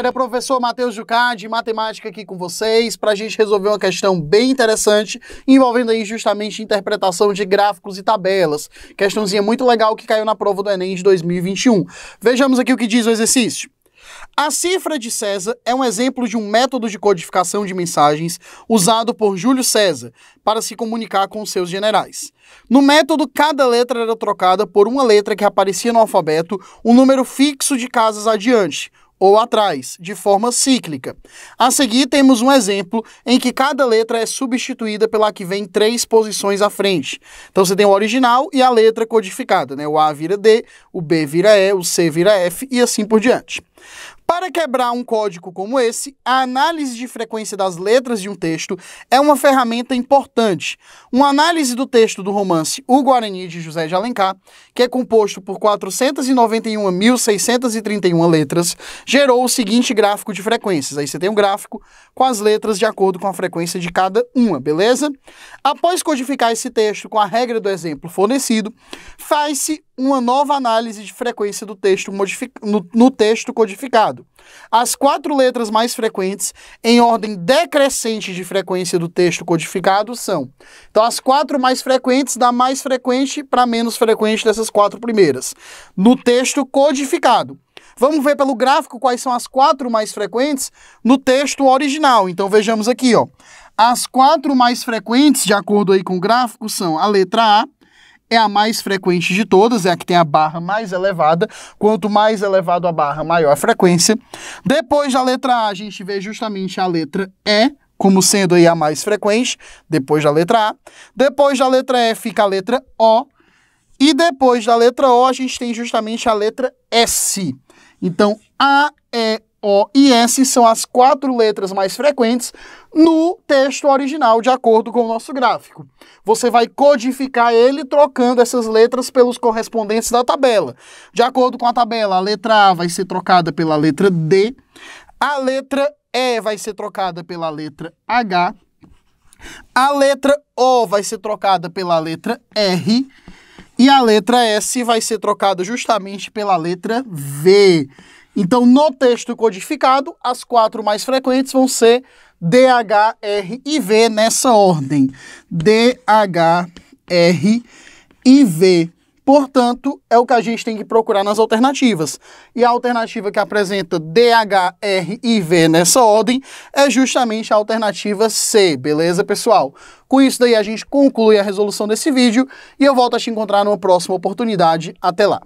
galera, professor Matheus Jucá de matemática aqui com vocês para a gente resolver uma questão bem interessante envolvendo aí justamente interpretação de gráficos e tabelas. Questãozinha muito legal que caiu na prova do Enem de 2021. Vejamos aqui o que diz o exercício. A cifra de César é um exemplo de um método de codificação de mensagens usado por Júlio César para se comunicar com seus generais. No método, cada letra era trocada por uma letra que aparecia no alfabeto, um número fixo de casas adiante, ou atrás, de forma cíclica. A seguir, temos um exemplo em que cada letra é substituída pela que vem três posições à frente. Então você tem o original e a letra codificada, né? O A vira D, o B vira E, o C vira F e assim por diante. Para quebrar um código como esse, a análise de frequência das letras de um texto é uma ferramenta importante. Uma análise do texto do romance O Guarani de José de Alencar, que é composto por 491.631 letras, gerou o seguinte gráfico de frequências. Aí você tem um gráfico com as letras de acordo com a frequência de cada uma, beleza? Após codificar esse texto com a regra do exemplo fornecido, faz-se uma nova análise de frequência do texto no, no texto codificado. As quatro letras mais frequentes, em ordem decrescente de frequência do texto codificado, são. Então, as quatro mais frequentes, da mais frequente para menos frequente dessas quatro primeiras. No texto codificado. Vamos ver pelo gráfico quais são as quatro mais frequentes no texto original. Então, vejamos aqui, ó. As quatro mais frequentes, de acordo aí com o gráfico, são a letra A, é a mais frequente de todas, é a que tem a barra mais elevada. Quanto mais elevado a barra, maior a frequência. Depois da letra A, a gente vê justamente a letra E, como sendo aí a mais frequente, depois da letra A. Depois da letra E fica a letra O. E depois da letra O, a gente tem justamente a letra S. Então, A, o e S são as quatro letras mais frequentes no texto original, de acordo com o nosso gráfico. Você vai codificar ele trocando essas letras pelos correspondentes da tabela. De acordo com a tabela, a letra A vai ser trocada pela letra D, a letra E vai ser trocada pela letra H, a letra O vai ser trocada pela letra R e a letra S vai ser trocada justamente pela letra V. Então, no texto codificado, as quatro mais frequentes vão ser D, H, R e V nessa ordem. D, H, R e V. Portanto, é o que a gente tem que procurar nas alternativas. E a alternativa que apresenta D, H, R e V nessa ordem é justamente a alternativa C, beleza, pessoal? Com isso daí a gente conclui a resolução desse vídeo e eu volto a te encontrar numa próxima oportunidade. Até lá!